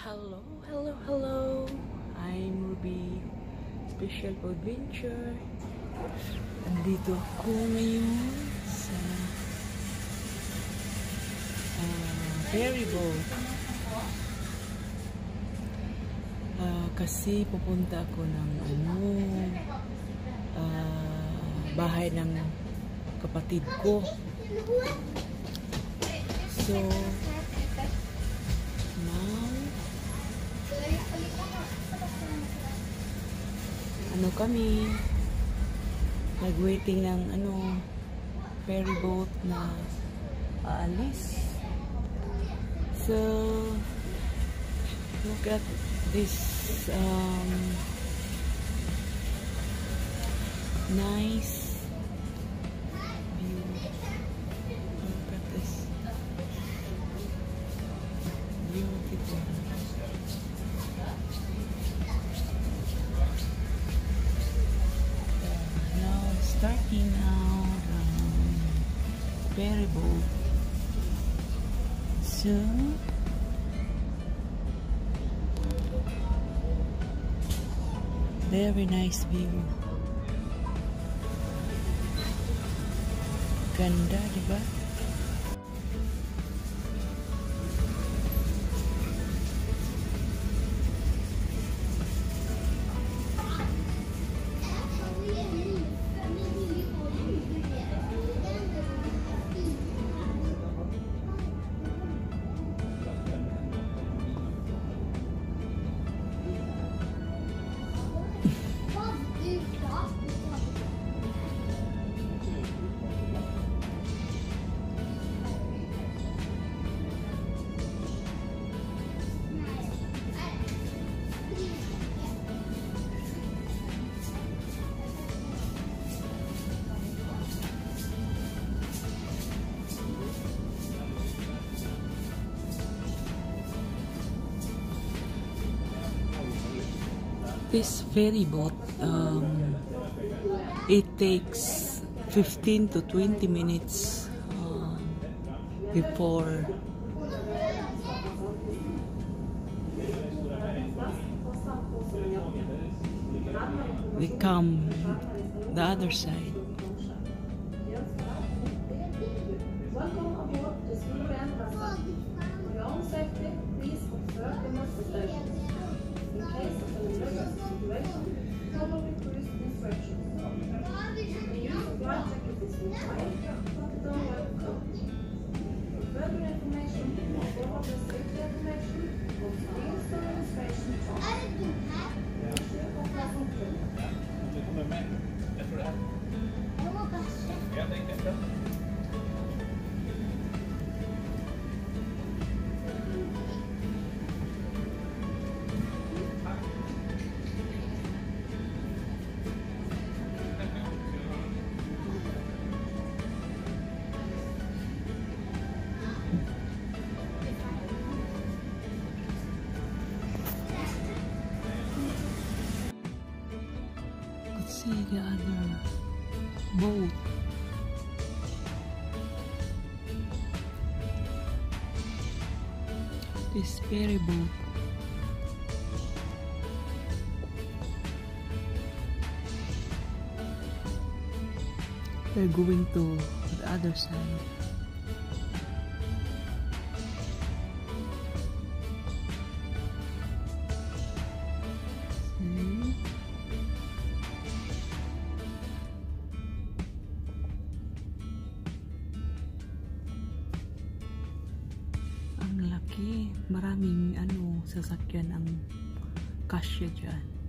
Hello, hello, hello. I'm Ruby. Special Adventure. Andito ako ngayon sa uh, ferry boat. Uh, kasi pupunta ako ng ano uh, bahay ng kapatid ko. So, ano kami, nag-waiting ng ano, ferry boat na aalis. So, look at this um, nice the ferry boat. So very nice view. Ganda, di This ferry boat, um, it takes 15 to 20 minutes uh, before they come the other side. Please observe the see the other boat. This ferry boat. They're going to the other side. Ang laki. Maraming ano, sasakyan ang kasya dyan.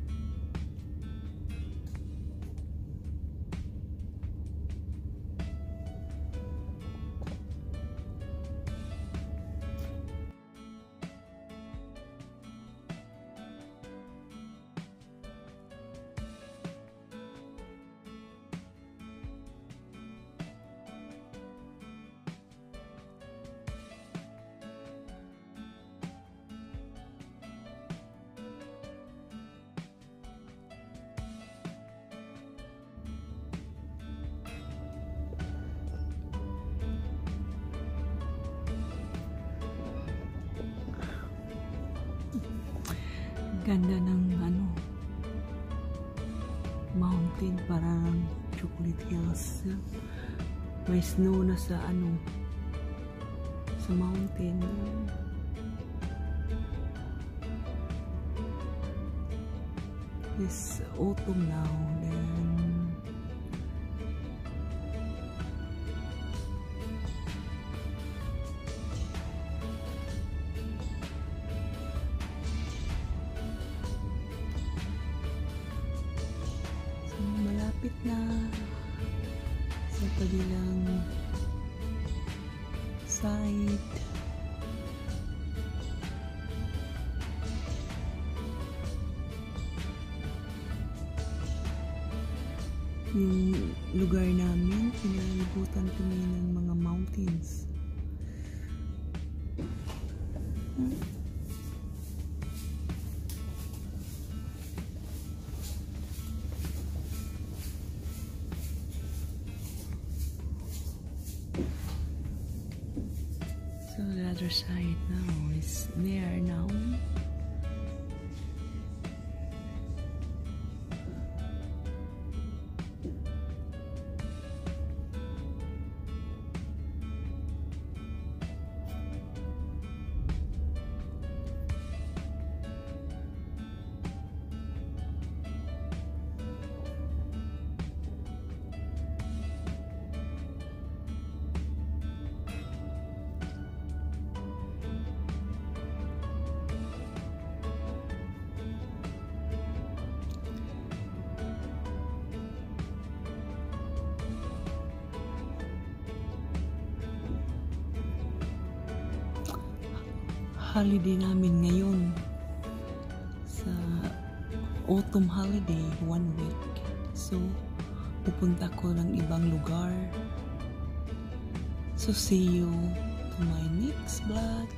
Ganda ng ano mountain parang chocolate hills. May snow na sa ano sa mountain. It's autumn now sa kabilang side. Yung lugar namin, pinalibutan kami ng mga mountains. Hmm. Other side now is there now. Holiday namin ngayon. Sa autumn holiday one week. So pupunta ko ng ibang lugar. So see you to my next vlog